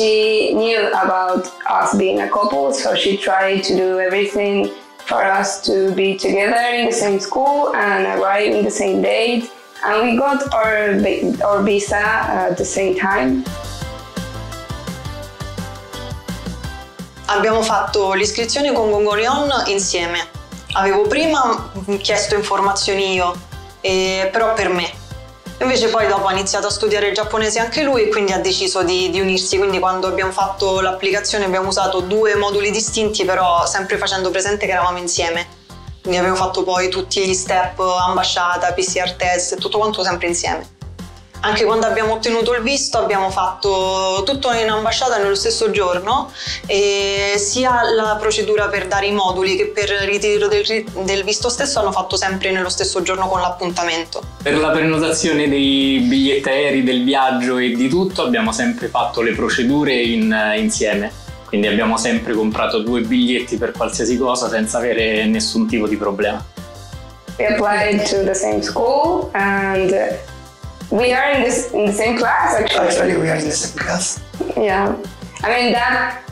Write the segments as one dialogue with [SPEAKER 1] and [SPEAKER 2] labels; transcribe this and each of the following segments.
[SPEAKER 1] she knew about us being a couple, so she tried to do everything for us to be together in the same school and arrive in the same date. And we got our, our visa at the same time.
[SPEAKER 2] Abbiamo fatto l'iscrizione con Gongolion insieme. Avevo prima chiesto informazioni io, eh, però per me. Invece poi dopo ha iniziato a studiare il giapponese anche lui e quindi ha deciso di, di unirsi, quindi quando abbiamo fatto l'applicazione abbiamo usato due moduli distinti però sempre facendo presente che eravamo insieme. Quindi abbiamo fatto poi tutti gli step, ambasciata, PCR test, tutto quanto sempre insieme. Anche quando abbiamo ottenuto il visto abbiamo fatto tutto in ambasciata nello stesso giorno e sia la procedura per dare i moduli che per il ritiro del, del visto stesso hanno fatto sempre nello stesso giorno con l'appuntamento.
[SPEAKER 3] Per la prenotazione dei biglietti aerei, del viaggio e di tutto abbiamo sempre fatto le procedure in, insieme. Quindi abbiamo sempre comprato due biglietti per qualsiasi cosa senza avere nessun tipo di problema.
[SPEAKER 1] We applied to the same school and We are in this in the same class actually.
[SPEAKER 4] Actually, we are in the same class.
[SPEAKER 1] Yeah, I mean that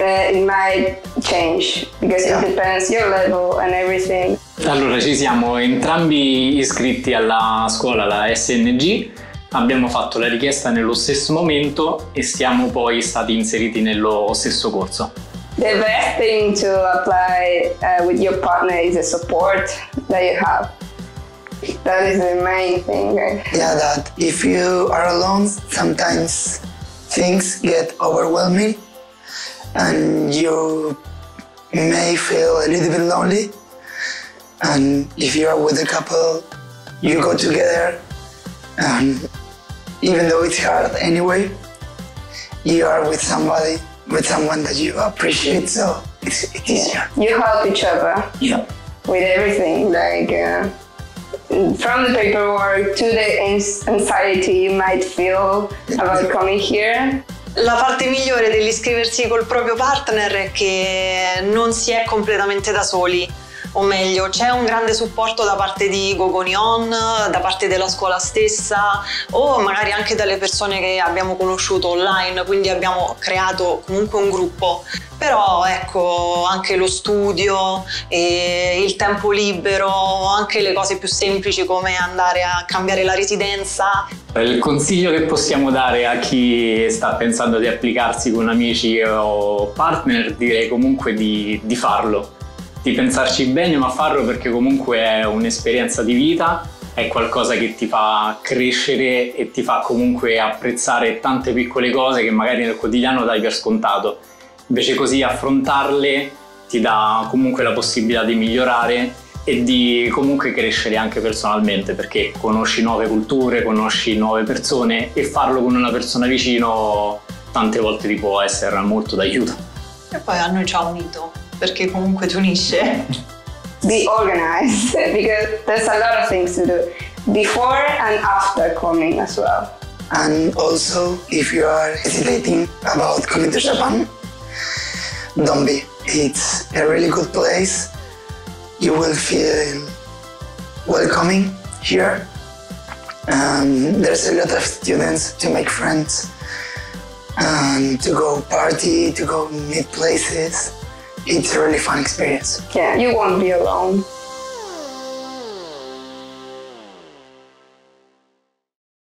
[SPEAKER 1] uh, it might change because yeah. it depends your level and everything.
[SPEAKER 3] Allora ci siamo entrambi iscritti alla scuola, la SNG. Abbiamo fatto la richiesta nello stesso momento e siamo poi stati inseriti nello stesso corso.
[SPEAKER 1] The best thing to apply uh, with your partner is the support that you have. That is the main thing.
[SPEAKER 4] Yeah, that if you are alone, sometimes things get overwhelming and you may feel a little bit lonely. And if you are with a couple, you go together. And even though it's hard anyway, you are with somebody, with someone that you appreciate, so it's, it's easier.
[SPEAKER 1] You help each other.
[SPEAKER 4] Yeah.
[SPEAKER 1] With everything, like. Uh, from the paperwork to the anxiety you might feel about coming here.
[SPEAKER 2] La parte migliore dell'iscriversi col proprio partner è che non si è completamente da soli o meglio c'è un grande supporto da parte di Gogonion, da parte della scuola stessa o magari anche dalle persone che abbiamo conosciuto online, quindi abbiamo creato comunque un gruppo. Però ecco anche lo studio, il tempo libero, anche le cose più semplici come andare a cambiare la residenza.
[SPEAKER 3] Il consiglio che possiamo dare a chi sta pensando di applicarsi con amici o partner direi comunque di, di farlo di pensarci bene ma farlo perché comunque è un'esperienza di vita, è qualcosa che ti fa crescere e ti fa comunque apprezzare tante piccole cose che magari nel quotidiano dai per scontato. Invece così affrontarle ti dà comunque la possibilità di migliorare e di comunque crescere anche personalmente perché conosci nuove culture, conosci nuove persone e farlo con una persona vicino tante volte ti può essere molto d'aiuto.
[SPEAKER 2] E poi a noi ci ha unito perché comunque ti unisce.
[SPEAKER 1] Be organized because there's a lot of things to do before and after coming as well.
[SPEAKER 4] And also, if you are hesitating about coming to Japan, don't be. It's a really good place. You will feel welcoming here. Um, there's a lot of students to make friends and to go party, to go meet places. It's a really fun experience.
[SPEAKER 1] Yeah, you won't be alone.